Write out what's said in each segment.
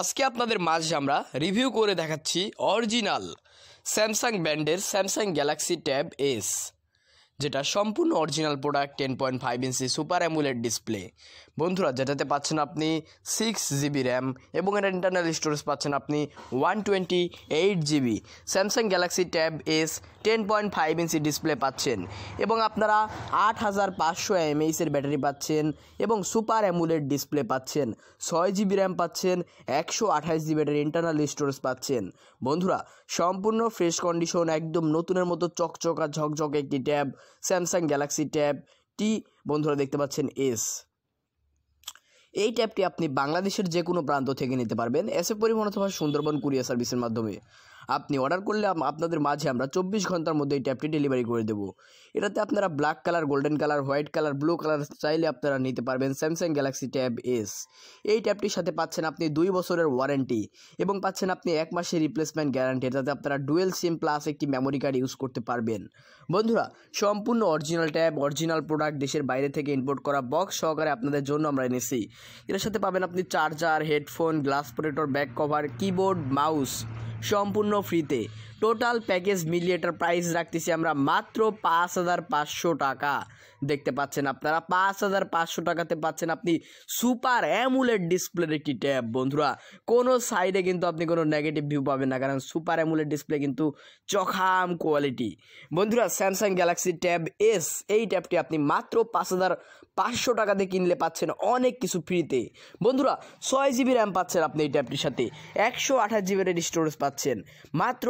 আজকে আপনাদের মাঝে আমরা রিভিউ করে দেখাচ্ছি অরিজিনাল স্যামসাং ব্র্যান্ডের স্যামসাং গ্যালাক্সি ট্যাব এস। যেটা সম্পূর্ণ original product ten point five inch super AMOLED display বন্ধুরা, যেটাতে পাচ্ছেন আপনি সিক্স জিবি র্যাম এবং এর ইন্টারনাল স্টোরেজ পাচ্ছেন আপনি one twenty eight GB Samsung Galaxy tab S ten point five inch display পাচ্ছেন এবং আপনারা আট হাজার পাঁচশো এমএইচের ব্যাটারি পাচ্ছেন এবং সুপার অ্যামুলেট ডিসপ্লে পাচ্ছেন। ছয় জিবি র্যাম পাচ্ছেন, একশো আঠাশ জিবি ব্যাটারি ইন্টারনাল স্টোরেজ পাচ্ছেন। বন্ধুরা, সম্পূর্ণ ফ্রেশ কন্ডিশন একদম নতুনের মতো চকচকা ঝকঝকে একটি ট্যাব স্যামসাং গ্যালাক্সি ট্যাব টি বন্ধুরা দেখতে পাচ্ছেন এস এই ট্যাবটি আপনি বাংলাদেশের যে কোনো প্রান্ত থেকে নিতে পারবেন। এসে পরিবহন অথবা সুন্দরবন কুরিয়ার সার্ভিসের মাধ্যমে। আপনি অর্ডার করলে আপনাদের মাঝে আমরা চব্বিশ ঘণ্টার মধ্যে এই ট্যাবটি ডেলিভারি করে দেবো। এটাতে আপনারা black colour golden colour white colour blue colour চাইলে আপনারা নিতে পারবেন স্যামসাং গ্যালাক্সি ট্যাব এস এই ট্যাবটির সাথে পাচ্ছেন আপনি দুই বছরের ওয়ারেন্টি এবং পাচ্ছেন আপনি এক মাসের রিপ্লেসমেন্ট গ্যারান্টি এটাতে আপনারা ডুয়েল সিম প্লাস একটি মেমোরি কার্ড ইউজ করতে পারবেন। বন্ধুরা, সম্পূর্ণ অরিজিনাল ট্যাব অরিজিনাল প্রোডাক্ট দেশের বাইরে থেকে ইম্পোর্ট করা বক্স সহকারে আপনাদের জন্য আমরা এনেছি। এর সাথে পাবেন আপনি charger headphone glass protector back cover keyboard mouse সম্পূর্ণ ফ্রিতে। টোটাল প্যাকেজ মিলিয়ে এটার প্রাইস রাখতেছি আমরা মাত্র পাঁচ হাজার পাঁচশো টাকা। দেখতে পাচ্ছেন আপনারা, পাঁচ হাজার পাঁচশো টাকাতে পাচ্ছেন আপনি সুপার অ্যামুলেট ডিসপ্লের একটি ট্যাব বন্ধুরা, কোনো সাইডে কিন্তু আপনি কোনো নেগেটিভ ভিউ পাবেন না, কারণ সুপার অ্যামুলেট ডিসপ্লে কিন্তু চখাম কোয়ালিটি বন্ধুরা স্যামসাং গ্যালাক্সি ট্যাব এস এই ট্যাবটি আপনি মাত্র পাঁচ হাজার পাঁচশো টাকাতে কিনলে পাচ্ছেন অনেক কিছু ফ্রিতে বন্ধুরা, ছয় জিবি র্যাম পাচ্ছেন আপনি এই ট্যাবটির সাথে, একশো আঠাশ জিবি স্টোরেজ পাচ্ছেন, মাত্র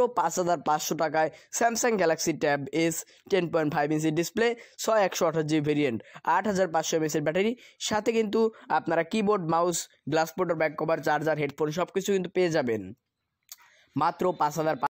পাঁচশো টাকায় Samsung Galaxy tab S ten point five inch display ছয় একশো আঠাশ জিবি ভেরিয়েন্ট আট হাজার পাঁচশো এমএসের ব্যাটারি সাথে কিন্তু আপনারা keyboard mouse glass protector back cover charger headphone সব কিছু কিন্তু পেয়ে যাবেন। মাত্র পাঁচ হাজার